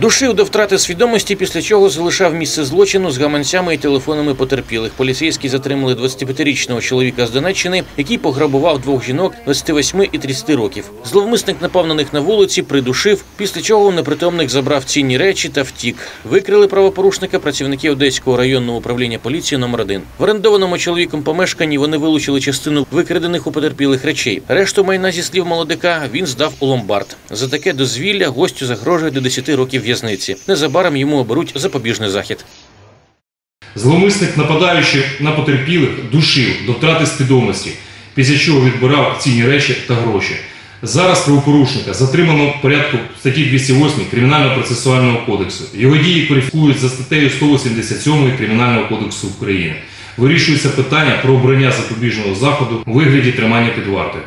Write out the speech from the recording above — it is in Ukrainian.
Душив до втрати свідомості, після чого залишав місце злочину з гаманцями і телефонами потерпілих. Поліцейські затримали 25-річного чоловіка з Донеччини, який пограбував двох жінок 28 і 30 років. Зловмисник напав на них на вулиці, придушив, після чого непритомник забрав цінні речі та втік. Викрили правопорушника працівники Одеського районного управління поліції номер 1 В орендованому чоловіком помешканні вони вилучили частину викрадених у потерпілих речей. Решту майна зі слів молодика він здав у ломбард. За таке дозвілля гостю загрожує до 10 років в'язниці. Незабаром йому оберуть запобіжний захід. Зловмисник, нападаючи на потерпілих, душив до втрати свідомості, після чого відбирав цінні речі та гроші. Зараз правопорушника затримано в порядку статті 208 Кримінального процесуального кодексу. Його дії кваліфікують за статтею 187 Кримінального кодексу України. Вирішується питання про обрання запобіжного заходу у вигляді тримання під вартою.